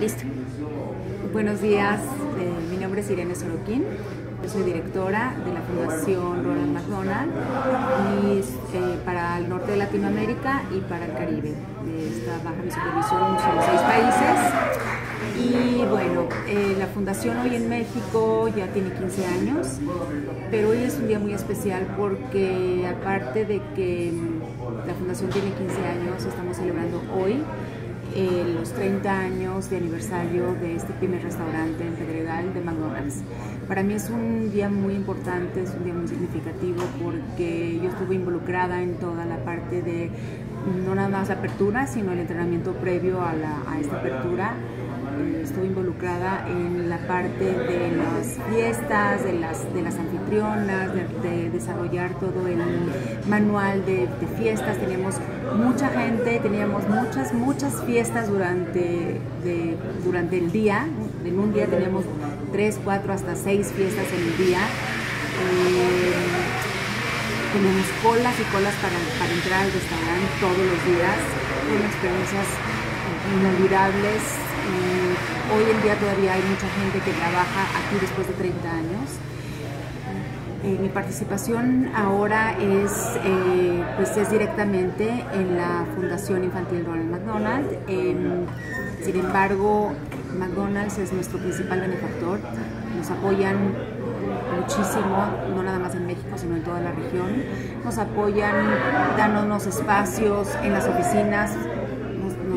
Listo. Buenos días, eh, mi nombre es Irene Soroquín, yo soy directora de la Fundación Ronald McDonald eh, para el norte de Latinoamérica y para el Caribe. Está bajo mi supervisión son seis países. Y bueno, eh, la fundación hoy en México ya tiene 15 años, pero hoy es un día muy especial porque aparte de que mm, la fundación tiene 15 años, estamos celebrando hoy eh, los 30 años de aniversario de este primer restaurante en Pedregal de McDonald's. Para mí es un día muy importante, es un día muy significativo porque yo estuve involucrada en toda la parte de no nada más la apertura, sino el entrenamiento previo a, la, a esta apertura estuve involucrada en la parte de las de las, de las anfitrionas, de, desarrollar todo el manual de, fiestas. Teníamos mucha gente, teníamos muchas, muchas fiestas durante, durante el día. En un día teníamos tres, cuatro, hasta seis fiestas en el día. Eh, tenemos colas y colas para, para entrar al restaurante todos los días. Fueron experiencias inolvidables. Hoy en día todavía hay mucha gente que trabaja aquí después de 30 años. Eh, mi participación ahora es, eh, pues es directamente en la Fundación Infantil Ronald McDonald. sin embargo, McDonald's es nuestro principal benefactor. Nos apoyan muchísimo, no nada más en México, sino en toda la región. Nos apoyan dándonos espacios en las oficinas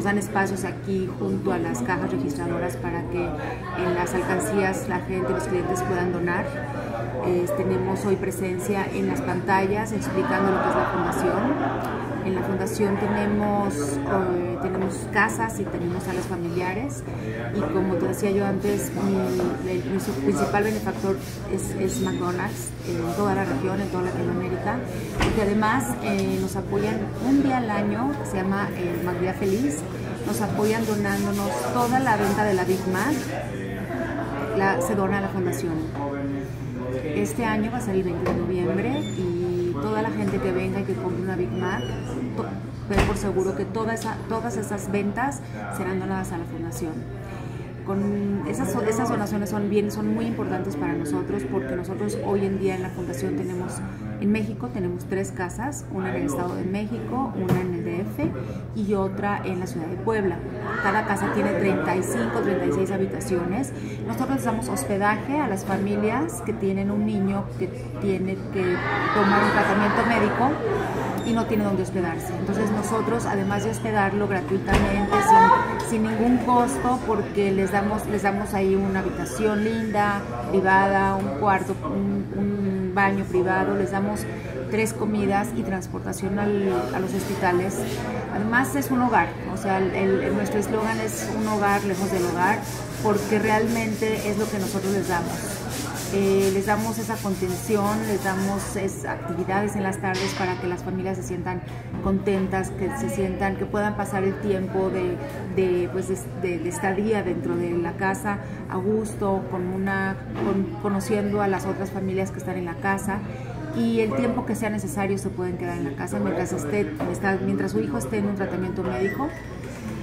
dan espacios aquí junto a las cajas registradoras para que en las alcancías la gente, los clientes puedan donar. tenemos hoy presencia en las pantallas explicando lo que es la fundación. En la fundación tenemos, eh, tenemos casas y tenemos salas familiares. Y como te decía yo antes, mi, principal benefactor es, McDonald's en toda la región, en toda Latinoamérica, y que además eh, nos apoyan un día al año, se llama el Mac Feliz, nos apoyan donándonos toda la venta de la Big Mac, la, se dona a la fundación. Este año va a ser el 20 de noviembre y toda la gente que venga y que compre una Big Mac, ten por seguro que toda esa, todas esas ventas serán donadas a la fundación. Con esas, esas donaciones son bien, son muy importantes para nosotros porque nosotros hoy en día en la fundación tenemos, en México tenemos tres casas, una en el Estado de México, una en el DF y otra en la ciudad de Puebla. Cada casa tiene 35, 36 habitaciones. Nosotros les damos hospedaje a las familias que tienen un niño que tiene que tomar un tratamiento médico y no tiene dónde hospedarse. Entonces nosotros, además de hospedarlo gratuitamente, sin, sin ningún costo, porque les damos, les damos ahí una habitación linda, privada, un cuarto, un, baño privado, les damos tres comidas y transportación a los hospitales. Además es un hogar, o sea, el, nuestro eslogan es un hogar lejos del hogar, porque realmente es lo que nosotros les damos. Eh, les damos esa contención, les damos actividades en las tardes para que las familias se sientan contentas, que se sientan, que puedan pasar el tiempo de, de, pues de, estadía dentro de la casa a gusto, con una, conociendo a las otras familias que están en la casa y el tiempo que sea necesario se pueden quedar en la casa mientras, esté, mientras su hijo esté en un tratamiento médico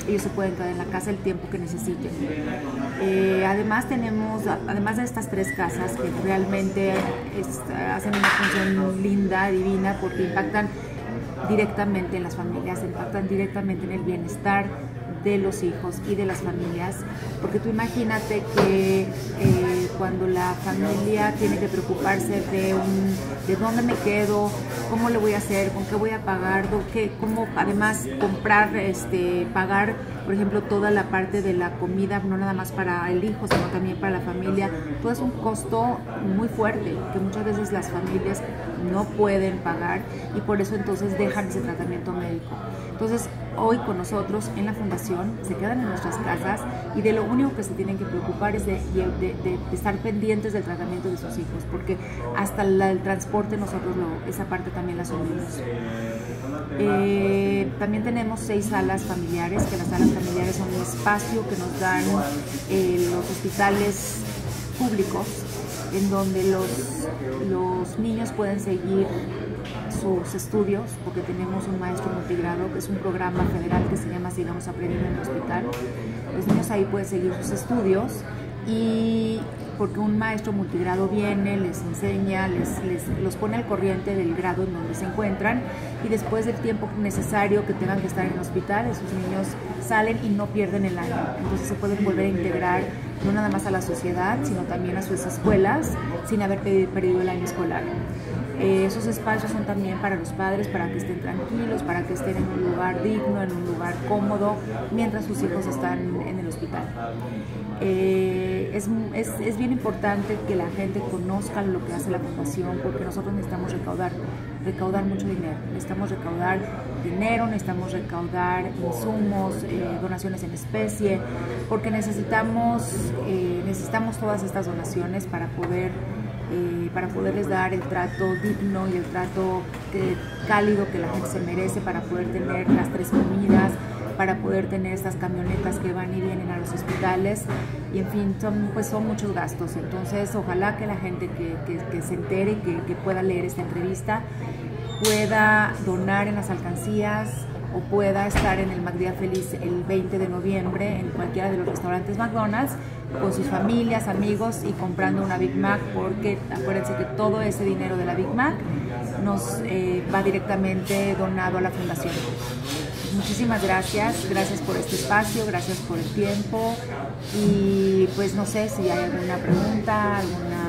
ellos se pueden quedar en la casa el tiempo que necesiten. Eh, además tenemos, además de estas tres casas que realmente hacen una función linda, divina, porque impactan directamente en las familias, impactan directamente en el bienestar de los hijos y de las familias, porque tú imagínate que eh, cuando la familia tiene que preocuparse de, un, de dónde me quedo, cómo le voy a hacer, con qué voy a pagar, qué, cómo además comprar, este, pagar, por ejemplo, toda la parte de la comida, no nada más para el hijo, sino también para la familia, todo es un costo muy fuerte que muchas veces las familias no pueden pagar y por eso entonces dejan ese tratamiento médico. Entonces, hoy con nosotros en la fundación se quedan en nuestras casas y de lo único que se tienen que preocupar es de, estar pendientes del tratamiento de sus hijos, porque hasta el transporte nosotros esa parte también la asumimos. Eh, también tenemos seis salas familiares, que las salas familiares son un espacio que nos dan eh, los hospitales públicos en donde los, los niños pueden seguir sus estudios, porque tenemos un maestro multigrado, que es un programa federal que se llama Sigamos Aprendiendo en el Hospital. Los niños ahí pueden seguir sus estudios y porque un maestro multigrado viene, les enseña, les, les, los pone al corriente del grado en donde se encuentran y después del tiempo necesario que tengan que estar en el hospital, esos niños salen y no pierden el año. Entonces se pueden volver a integrar no nada más a la sociedad, sino también a sus escuelas sin haber perdido el año escolar. Eh, esos espacios son también para los padres, para que estén tranquilos, para que estén en un lugar digno, en un lugar cómodo, mientras sus hijos están en el hospital. Eh, es, es, es, bien importante que la gente conozca lo que hace la fundación porque nosotros necesitamos recaudar, recaudar mucho dinero. Necesitamos recaudar dinero, necesitamos recaudar insumos, eh, donaciones en especie, porque necesitamos, eh, necesitamos todas estas donaciones para poder eh, para poderles dar el trato digno y el trato cálido que la gente se merece, para poder tener las tres comidas, para poder tener estas camionetas que van y vienen a los hospitales y en fin, son, pues son muchos gastos. Entonces, ojalá que la gente que, se entere, que, que pueda leer esta entrevista, pueda donar en las alcancías o pueda estar en el MacDía Feliz el 20 de noviembre en cualquiera de los restaurantes McDonald's con sus familias, amigos y comprando una Big Mac porque acuérdense que todo ese dinero de la Big Mac nos eh, va directamente donado a la fundación. Muchísimas gracias, gracias por este espacio, gracias por el tiempo. Y pues no sé si hay alguna pregunta, alguna